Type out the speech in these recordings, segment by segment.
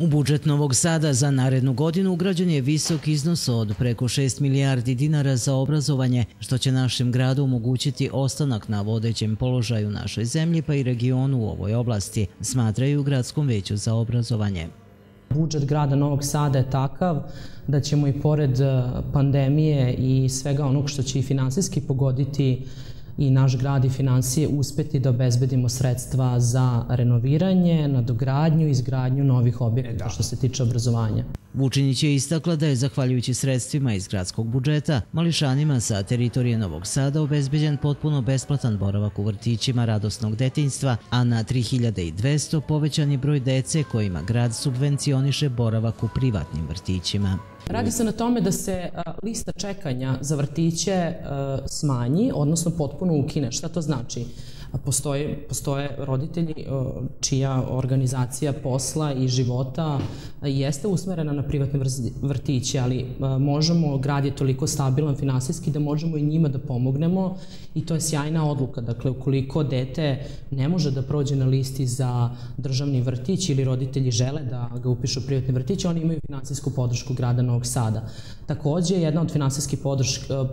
U budžet Novog Sada za narednu godinu ugrađen je visok iznos od preko 6 milijardi dinara za obrazovanje, što će našem gradu omogućiti ostanak na vodećem položaju našoj zemlji pa i regionu u ovoj oblasti, smatraju u Gradskom veću za obrazovanje. Budžet grada Novog Sada je takav da ćemo i pored eh, pandemije i svega onog što će i finansijski pogoditi i naš grad i financije uspeti da obezbedimo sredstva za renoviranje, nadogradnju i izgradnju novih objekata da. što se tiče obrazovanja. Vučinić je istakla da je, zahvaljujući sredstvima iz gradskog budžeta, mališanima sa teritorije Novog Sada obezbeđen potpuno besplatan boravak u vrtićima radosnog detinjstva, a na 3200 povećan je broj dece kojima grad subvencioniše boravak u privatnim vrtićima. Radi se na tome da se lista čekanja za vrtiće smanji, odnosno potpuno ukine. Šta to znači? Postoje, postoje roditelji čija organizacija posla i života jeste usmerena na privatne vrtiće, ali možemo, grad je toliko stabilan finansijski da možemo i njima da pomognemo i to je sjajna odluka. Dakle, ukoliko dete ne može da prođe na listi za državni vrtić ili roditelji žele da ga upišu u privatni vrtić, oni imaju finansijsku podršku grada Novog Sada. Takođe, jedna od finansijskih podrška,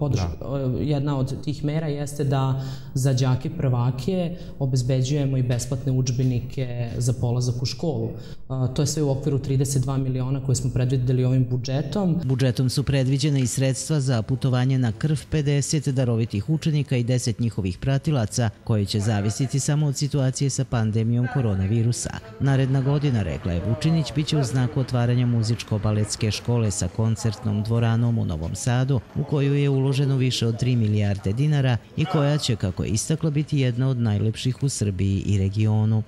podrška da. jedna od tih mera jeste da za đake đake prvake obezbeđujemo i besplatne učbenike za polazak u školu. To je sve u okviru 32 miliona koje smo predvideli ovim budžetom. Budžetom su predviđene i sredstva za putovanje na krv 50 darovitih učenika i 10 njihovih pratilaca, koji će zavisiti samo od situacije sa pandemijom koronavirusa. Naredna godina, rekla je Vučinić, biće u znaku otvaranja muzičko-baletske škole sa koncertnom dvoranom u Novom Sadu, u koju je uloženo više od 3 milijarde dinara i koja će, kako je istakla, biti jedna od najlepših u Srbiji i regionu.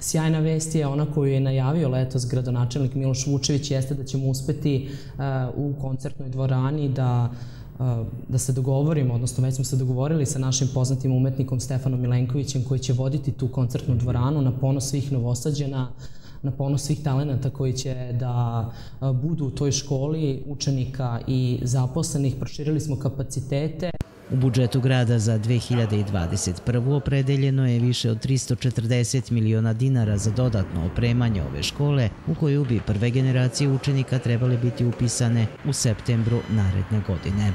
Sjajna vest je ona koju je najavio letos gradonačelnik Miloš Vučević jeste da ćemo uspeti uh, u koncertnoj dvorani da uh, da se dogovorimo, odnosno već smo se dogovorili sa našim poznatim umetnikom Stefanom Milenkovićem koji će voditi tu koncertnu dvoranu na ponos svih novosađena, na ponos svih talenata koji će da uh, budu u toj školi učenika i zaposlenih. Proširili smo kapacitete. U budžetu grada za 2021. opredeljeno je više od 340 miliona dinara za dodatno opremanje ove škole u koju bi prve generacije učenika trebale biti upisane u septembru naredne godine.